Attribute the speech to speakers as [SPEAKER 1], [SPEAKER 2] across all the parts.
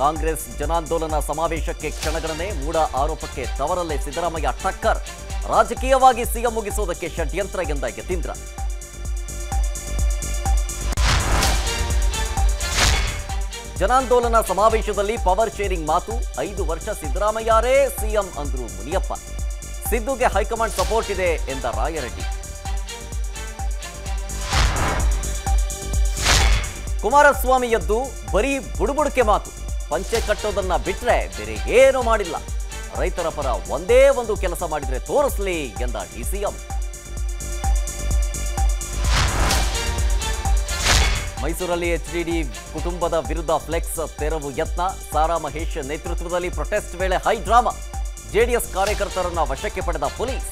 [SPEAKER 1] ಕಾಂಗ್ರೆಸ್ ಜನಾಂದೋಲನ ಸಮಾವೇಶಕ್ಕೆ ಕ್ಷಣಗಣನೆ ಮೂಡ ಆರೋಪಕ್ಕೆ ತವರಲ್ಲೇ ಸಿದ್ದರಾಮಯ್ಯ ಟಕ್ಕರ್. ರಾಜಕೀಯವಾಗಿ ಸಿಎಂ ಮುಗಿಸೋದಕ್ಕೆ ಷಡ್ಯಂತ್ರ ಎಂದ ಯತೀಂದ್ರ. ಜನಾಂದೋಲನ ಸಮಾವೇಶದಲ್ಲಿ ಪವರ್ ಶೇರಿಂಗ್ ಮಾತು, ಐದು ವರ್ಷ ಸಿದ್ದರಾಮಯ್ಯರೇ ಸಿಎಂ ಅಂದ್ರು ಮುನಿಯಪ್ಪ. ಸಿದ್ದುಗೆ ಹೈಕಮಾಂಡ್ ಸಪೋರ್ಟ್ ಇದೆ ಎಂದ ರಾಯರೆಡ್ಡಿ. ಕುಮಾರಸ್ವಾಮಿ ಎದ್ದು ಬರೀ ಬುಡುಬುಡುಕೆ ಮಾತು. ಪಂಚೆ ಕಟ್ಟೋದನ್ನ ಬಿಟ್ರೆ ಬೇರೆ ಏನು ಮಾಡಿಲ್ಲ. ರೈತರ ಪರ ಒಂದೇ ಒಂದು ಕೆಲಸ ಮಾಡಿದ್ರೆ ತೋರಿಸ್ಲಿ ಎಂದ ಡಿಸಿಎಂ ಮೈಸೂರಲ್ಲಿ ಎಚ್ಡಿಡಿ ಕುಟುಂಬದ ವಿರುದ್ಧ ಫ್ಲೆಕ್ಸ್ ತೆರವು ಯತ್ನ. ಸಾರಾ ಮಹೇಶ್ ನೇತೃತ್ವದಲ್ಲಿ ಪ್ರೊಟೆಸ್ಟ್ ವೇಳೆ ಹೈ ಡ್ರಾಮಾ. ಜೆಡಿಎಸ್ ಕಾರ್ಯಕರ್ತರನ್ನ ವಶಕ್ಕೆ ಪಡೆದ ಪೊಲೀಸ್.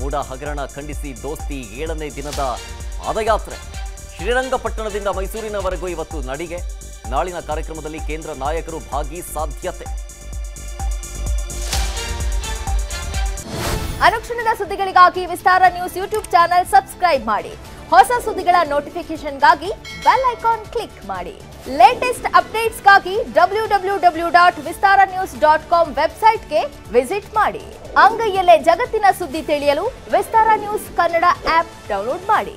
[SPEAKER 1] ಮೂಡ ಹಗರಣ ಖಂಡಿಸಿ ದೋಸ್ತಿ ಏಳನೇ ದಿನದ ಪಾದಯಾತ್ರೆ. ಶ್ರೀರಂಗಪಟ್ಟಣದಿಂದ ಮೈಸೂರಿನವರೆಗೂ ಇವತ್ತು ನಡಿಗೆ. ನಾಳಿನ ಕಾರ್ಯಕ್ರಮದಲ್ಲಿ ಕೇಂದ್ರ ನಾಯಕರು ಭಾಗಿ ಸಾಧ್ಯತೆ
[SPEAKER 2] ಅನುಕ್ಷಣದ ಸುದ್ದಿಗಳಿಗಾಗಿ Vistara news YouTube channel subscribe ಮಾಡಿ. ಹೊಸ ಸುದ್ದಿಗಳ ನೋಟಿಫಿಕೇಶನ್ಗಾಗಿ ಬೆಲ್ ಐಕಾನ್ ಕ್ಲಿಕ್ ಮಾಡಿ. Latest ಅಪ್ಡೇಟ್ಸ್ಗಾಗಿ W W W dot Vistara news dot com ವೆಬ್ಸೈಟ್ಗೆ ವಿಸಿಟ್ ಮಾಡಿ. ಅಂಗೈಯಲ್ಲೇ ಜಗತ್ತಿನ ಸುದ್ದಿ ತಿಳಿಯಲು Vistara news Kannada app download ಮಾಡಿ.